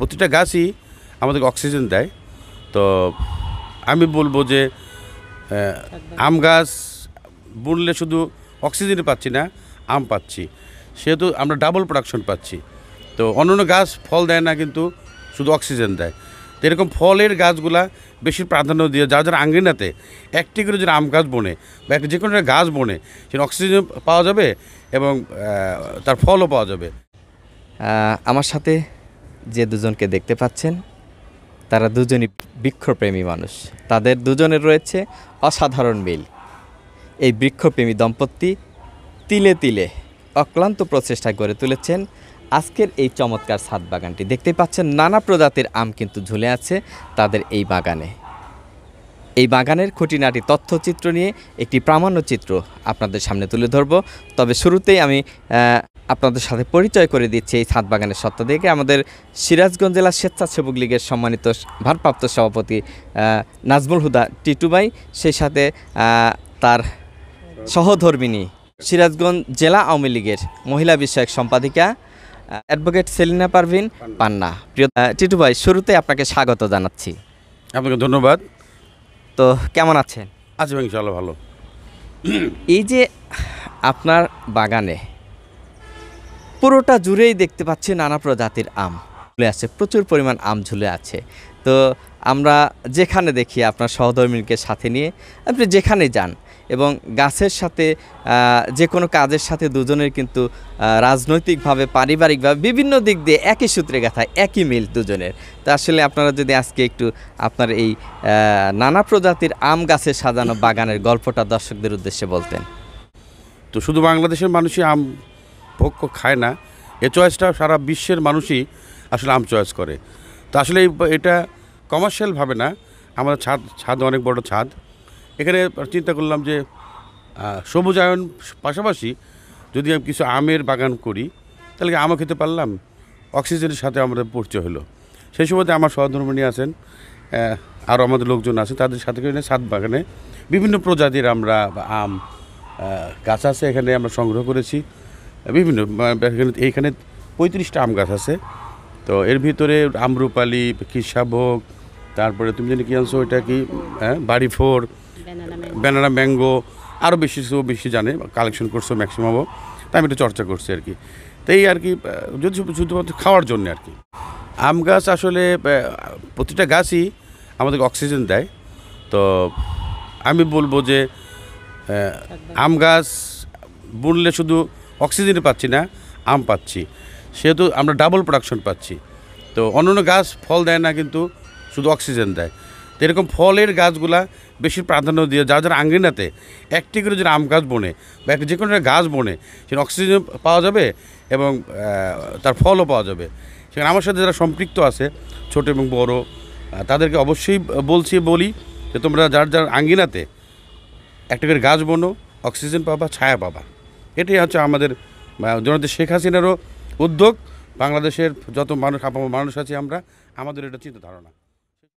প্রতিটা গাছই আমাদেরকে অক্সিজেন দেয়। তো আমি বলব যে আম গাছ বুনলে শুধু অক্সিজেনই পাচ্ছি না, আম পাচ্ছি। সেহেতু আমরা ডাবল প্রোডাকশন পাচ্ছি। তো অন্য অন্য গাছ ফল দেয় না কিন্তু শুধু অক্সিজেন দেয়। তো এরকম ফলের গাছগুলা বেশি প্রাধান্য দিয়ে যারা যারা আঙ্গিনাতে একটি করে যদি আম গাছ বনে বা একটা যে কোনো একটা গাছ বনে সেটা অক্সিজেন পাওয়া যাবে এবং তার ফলও পাওয়া যাবে। আমার সাথে যে দুজনকে দেখতে পাচ্ছেন, তারা দুজনই বৃক্ষপ্রেমী মানুষ। তাদের দুজনের রয়েছে অসাধারণ মিল। এই বৃক্ষপ্রেমী দম্পতি তিলে তিলে অক্লান্ত প্রচেষ্টা গড়ে তুলেছেন আজকের এই চমৎকার ছাদ বাগানটি। দেখতে পাচ্ছেন নানা প্রজাতির আম কিন্তু ঝুলে আছে তাদের এই বাগানে। এই বাগানের খুঁটিনাটি তথ্যচিত্র নিয়ে একটি প্রামাণ্য চিত্র আপনাদের সামনে তুলে ধরব। তবে শুরুতেই আমি আপনাদের সাথে পরিচয় করে দিচ্ছি এই ছাদ বাগানের সত্তা থেকে আমাদের সিরাজগঞ্জ জেলা স্বেচ্ছাসেবক লীগের সম্মানিত ভারপ্রাপ্ত সভাপতি নাজমুল হুদা টিটুবাই সেই সাথে তার সহধর্মিনী সিরাজগঞ্জ জেলা আওয়ামী লীগের মহিলা বিষয়ক সম্পাদিকা অ্যাডভোকেট সেলিনা পারভিন পান্না। প্রিয় আহ, টিটু ভাই শুরুতে আপনাকে স্বাগত জানাচ্ছি। আপনাকে ধন্যবাদ। তো কেমন আছেন? আছি ইনশাল্লাহ ভালো। এই যে আপনার বাগানে পুরোটা জুড়েই দেখতে পাচ্ছি নানা প্রজাতির আম। ঝুলে আছে প্রচুর পরিমাণ আম ঝুলে আছে। তো আমরা যেখানে দেখি আপনার সহধর্মীকে সাথে নিয়ে, আপনি যেখানে যান এবং গাছের সাথে যে কোনো কাজের সাথে দুজনের কিন্তু রাজনৈতিকভাবে, পারিবারিকভাবে বিভিন্ন দিক দিয়ে একই সূত্রে গাথা, একই মিল দুজনের। তো আসলে আপনারা যদি আজকে একটু আপনার এই নানা প্রজাতির আম গাছের সাজানো বাগানের গল্পটা দর্শকদের উদ্দেশ্যে বলতেন। তো শুধু বাংলাদেশের মানুষই আম ভোগ খায় না, এ চয়েসটা সারা বিশ্বের মানুষই আসলে আম চয়েস করে। তো আসলে এটা কমার্শিয়ালভাবে না। আমাদের ছাদ ছাদ অনেক বড় ছাদ। এখানে চিন্তা করলাম যে সবুজায়ন পাশাপাশি যদি আমি কিছু আমের বাগান করি, তাহলে আমও খেতে পারলাম? অক্সিজেনের সাথে আমাদের পরিচয় হলো। সেই সময়তে আমার সহধর্মিনী আছেন আরও আমাদের লোকজন আছে, তাদের সাথে করে ছাদ বাগানে বিভিন্ন প্রজাতির আমরা আম গাছ আছে এখানে আমরা সংগ্রহ করেছি। বিভিন্ন এখানে পঁয়ত্রিশটা আম গাছ আছে। তো এর ভিতরে আমরুপালি কৃষাভোগ তারপরে তুমি জানি কি আনছো ওইটা কি হ্যাঁ বাড়ি ফোর ব্যানানা ম্যাঙ্গো। আরও বেশি কিছু বেশি জানে কালেকশন করছ ম্যাক্সিমামও তাই আমি একটু চর্চা করছি আর কি। তো এই আর কি যদি শুধুমাত্র খাওয়ার জন্য আর কি। আম গাছ আসলে প্রতিটা গাছই আমাদেরকে অক্সিজেন দেয়। তো আমি বলব যে আম গাছ বুনলে শুধু অক্সিজেন পাচ্ছি না আম পাচ্ছি। সেহেতু আমরা ডাবল প্রোডাকশন পাচ্ছি। তো অন্যান্য গাছ ফল দেয় না কিন্তু শুধু অক্সিজেন দেয়। তো এরকম ফলের গাছগুলা বেশি প্রাধান্য দিয়ে যারা যারা আঙ্গিনাতে একটি করে যদি আম গাছ বনে বা যে কোনো গাছ বনে, সেখানে অক্সিজেন পাওয়া যাবে এবং তার ফলও পাওয়া যাবে। সেখানে আমার সাথে যারা সম্পৃক্ত আছে, ছোট এবং বড় তাদেরকে অবশ্যই বলছি, বলি যে তোমরা যার যার আঙ্গিনাতে একটা করে গাছ বনো অক্সিজেন পাবা, ছায়া পাবা। এটাই হচ্ছে আমাদের জনতা শেখ হাসিনারও উদ্যোগ বাংলাদেশের যত মানুষ মানুষ আছে আমরা আমাদের এটা চিন্তা ধারণা